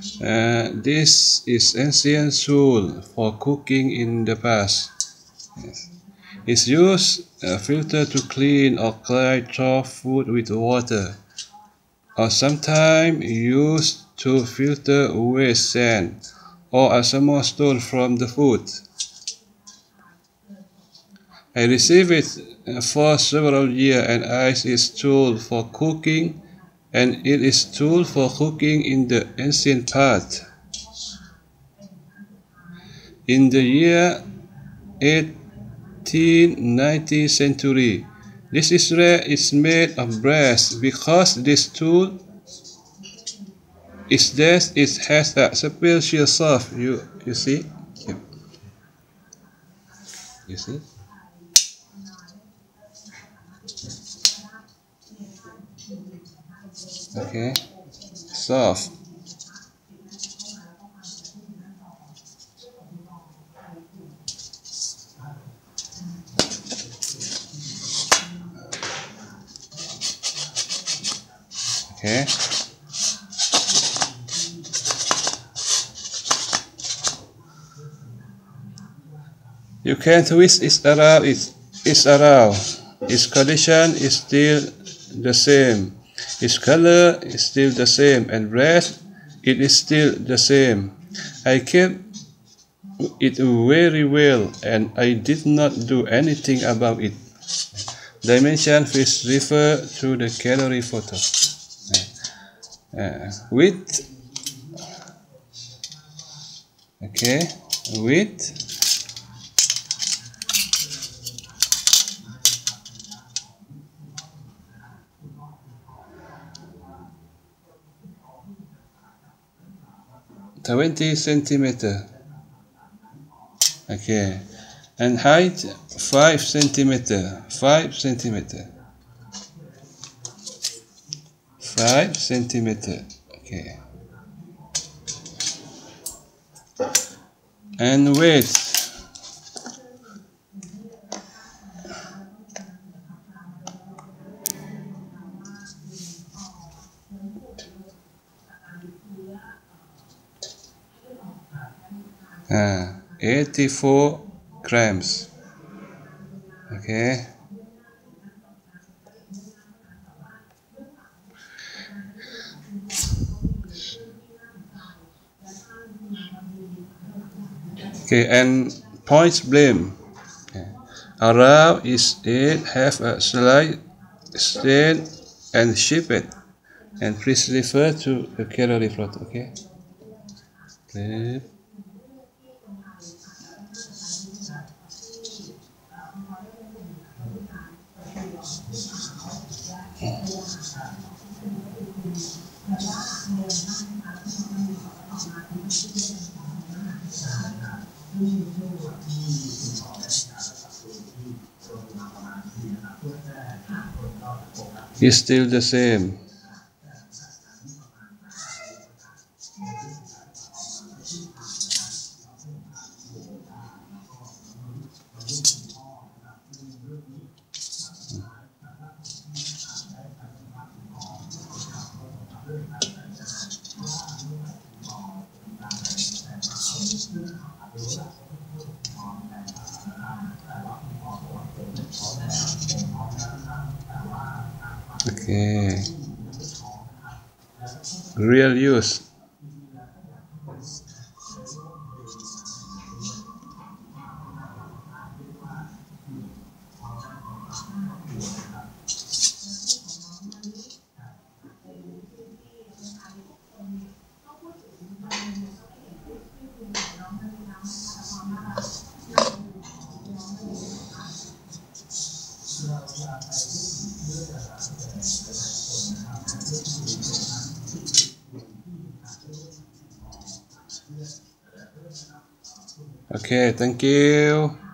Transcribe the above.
Uh, this is ancient tool for cooking in the past. It's used a filter to clean or raw food with water, or sometimes used to filter away sand or a small stone from the food. I received it for several years and used its tool for cooking and it is tool for cooking in the ancient part. In the year 1890 century, this Israel is made of brass because this tool is that it has a special soft. You you see? You see? Okay. Soft okay. You can twist it around it it's around. Its condition is still the same its color is still the same and red it is still the same. I kept it very well and I did not do anything about it. Dimension please refer to the gallery photo. Uh, width okay width twenty centimeter. Okay. And height five centimeter. Five centimeter. Five centimeter. Okay. And weight uh, 84 grams okay. Okay and point blame. Okay. is it have a slight stain and shape it. And please refer to the calorie plot okay? Clip. Is still the same. Okay. Real use. Okay, thank you.